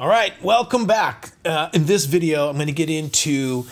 All right, welcome back. Uh, in this video, I'm going to get into,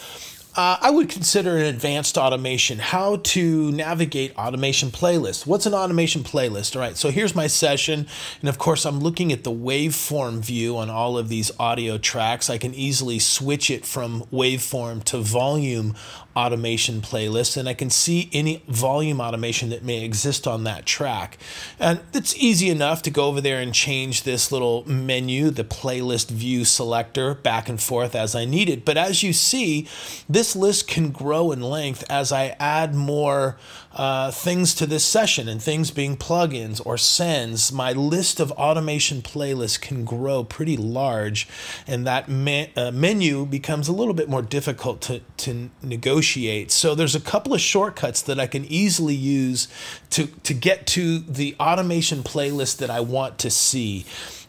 uh, I would consider an advanced automation, how to navigate automation playlists. What's an automation playlist? All right, so here's my session. And of course, I'm looking at the waveform view on all of these audio tracks. I can easily switch it from waveform to volume automation playlist and I can see any volume automation that may exist on that track. And it's easy enough to go over there and change this little menu, the playlist view selector, back and forth as I need it. But as you see, this list can grow in length as I add more uh, things to this session and things being plugins or sends. My list of automation playlists can grow pretty large and that me uh, menu becomes a little bit more difficult to, to negotiate. So there's a couple of shortcuts that I can easily use to, to get to the automation playlist that I want to see.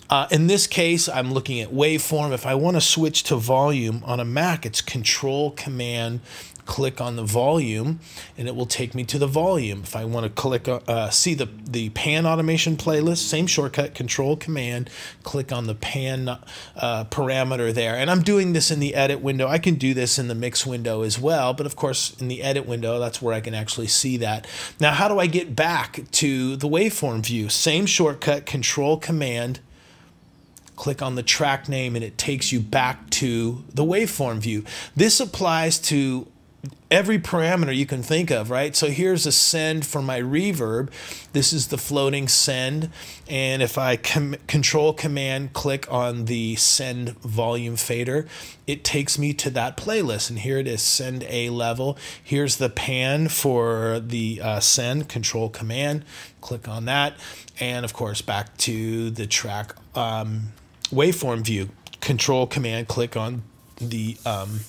Uh, in this case, I'm looking at waveform. If I want to switch to volume on a Mac, it's Control Command click on the volume and it will take me to the volume. If I want to click, uh, see the, the pan automation playlist, same shortcut, control command, click on the pan uh, parameter there. And I'm doing this in the edit window. I can do this in the mix window as well, but of course in the edit window, that's where I can actually see that. Now, how do I get back to the waveform view? Same shortcut, control command, click on the track name and it takes you back to the waveform view. This applies to every parameter you can think of, right? So here's a send for my reverb. This is the floating send. And if I com control command click on the send volume fader, it takes me to that playlist. And here it is, send a level. Here's the pan for the uh, send, control command, click on that. And of course, back to the track um, waveform view, control command, click on the um,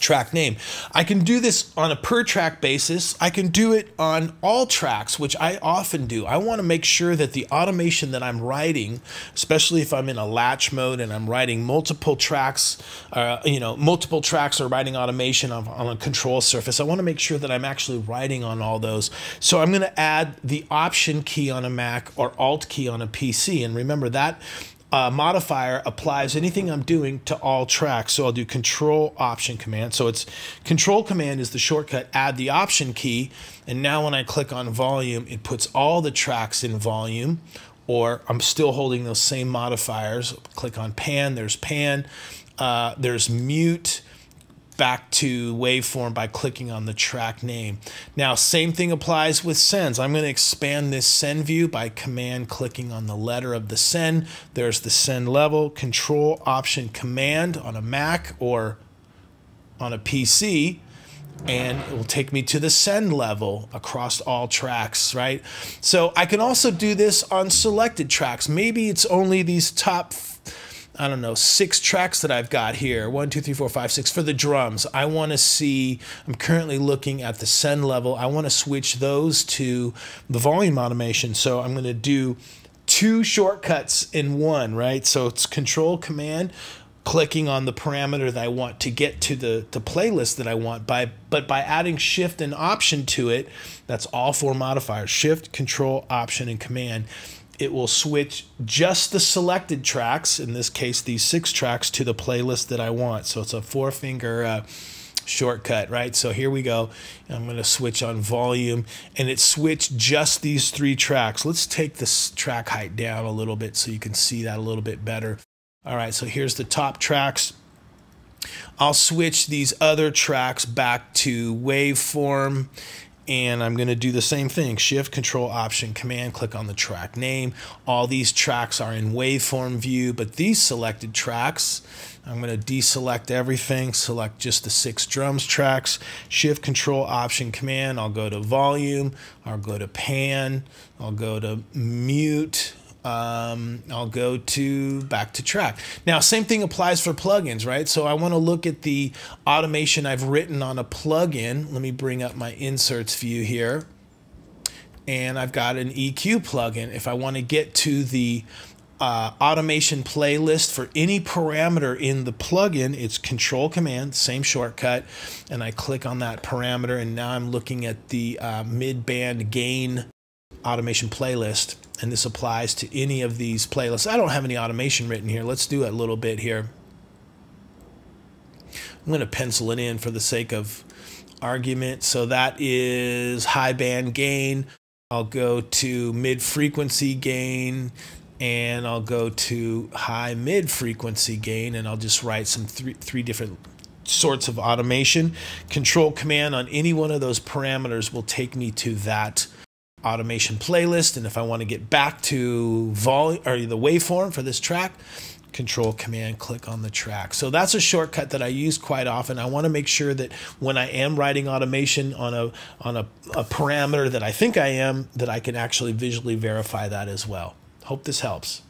track name. I can do this on a per track basis. I can do it on all tracks, which I often do. I want to make sure that the automation that I'm writing, especially if I'm in a latch mode and I'm writing multiple tracks, uh, you know, multiple tracks or writing automation on, on a control surface, I want to make sure that I'm actually writing on all those. So I'm going to add the option key on a Mac or alt key on a PC. And remember that uh, modifier applies anything I'm doing to all tracks. So I'll do control option command. So it's control command is the shortcut, add the option key. And now when I click on volume, it puts all the tracks in volume or I'm still holding those same modifiers. Click on pan, there's pan, uh, there's mute, back to waveform by clicking on the track name. Now, same thing applies with sends. I'm going to expand this send view by command clicking on the letter of the send. There's the send level, control option command on a Mac or on a PC and it will take me to the send level across all tracks, right? So I can also do this on selected tracks. Maybe it's only these top I don't know, six tracks that I've got here. One, two, three, four, five, six for the drums. I want to see, I'm currently looking at the send level. I want to switch those to the volume automation. So I'm going to do two shortcuts in one, right? So it's control command, clicking on the parameter that I want to get to the, the playlist that I want by but by adding shift and option to it, that's all four modifiers, shift, control, option, and command it will switch just the selected tracks, in this case, these six tracks, to the playlist that I want. So it's a four finger uh, shortcut, right? So here we go. I'm going to switch on volume and it switched just these three tracks. Let's take this track height down a little bit so you can see that a little bit better. All right, so here's the top tracks. I'll switch these other tracks back to waveform and I'm going to do the same thing. Shift control option command click on the track name. All these tracks are in waveform view but these selected tracks I'm going to deselect everything. Select just the six drums tracks. Shift control option command. I'll go to volume. I'll go to pan. I'll go to mute um, I'll go to back to track. Now, same thing applies for plugins, right? So I want to look at the automation I've written on a plugin. Let me bring up my inserts view here. And I've got an EQ plugin. If I want to get to the uh, automation playlist for any parameter in the plugin, it's control command, same shortcut, and I click on that parameter and now I'm looking at the uh, mid-band gain automation playlist and this applies to any of these playlists. I don't have any automation written here. Let's do a little bit here. I'm going to pencil it in for the sake of argument. So that is high band gain. I'll go to mid frequency gain and I'll go to high mid frequency gain and I'll just write some three, three different sorts of automation. Control command on any one of those parameters will take me to that automation playlist. And if I want to get back to volume or the waveform for this track, control command click on the track. So that's a shortcut that I use quite often. I want to make sure that when I am writing automation on a on a, a parameter that I think I am, that I can actually visually verify that as well. Hope this helps.